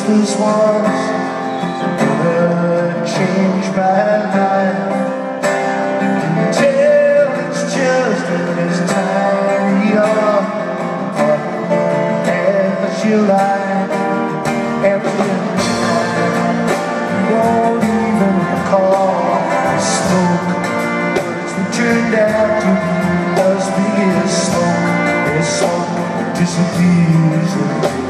distance once Gonna change my life Can tell it's just in this tiny arm As you lie Every time You won't even recall. The smoke Words that turned out to be Must be a smoke. A song that disappears. Cause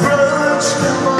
Approach the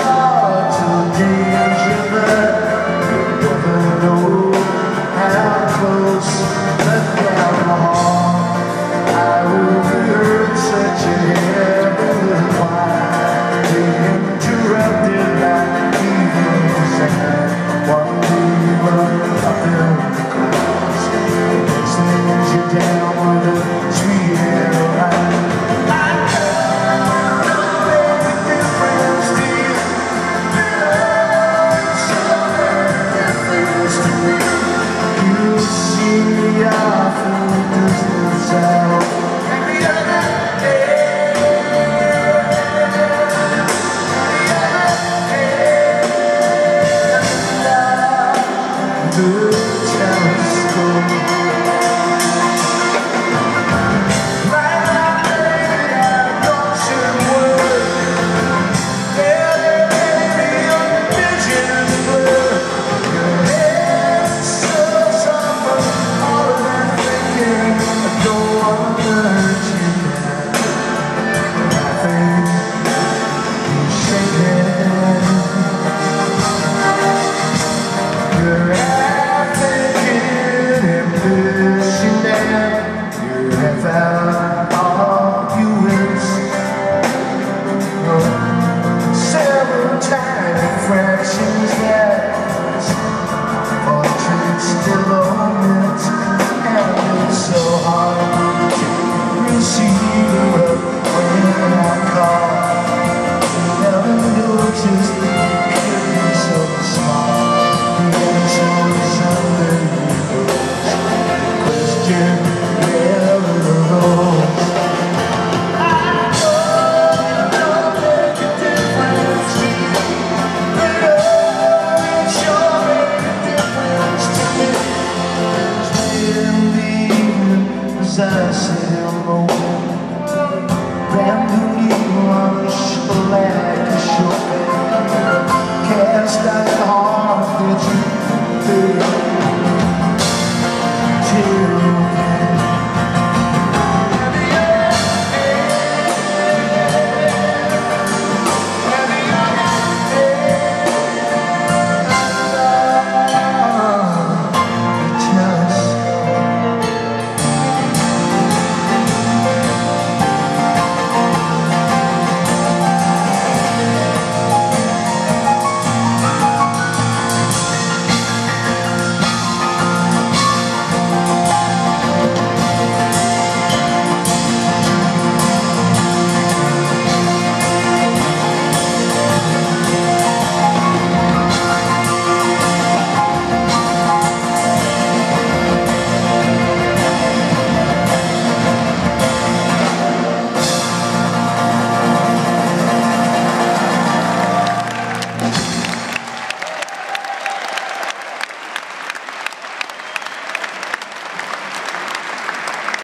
as I